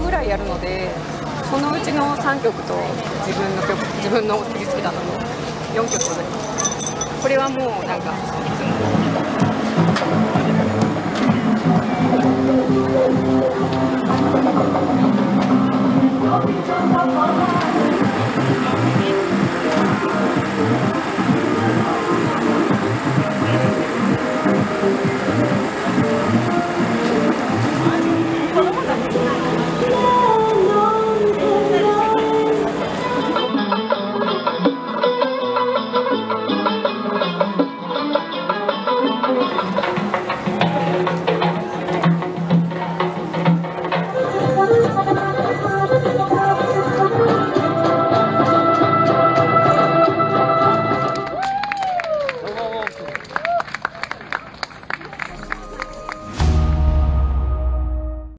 ぐらいやるのでそのうちの3曲と自分の曲自分の次好きなのの4曲踊りますこれはもうなんかいつも。Thank you.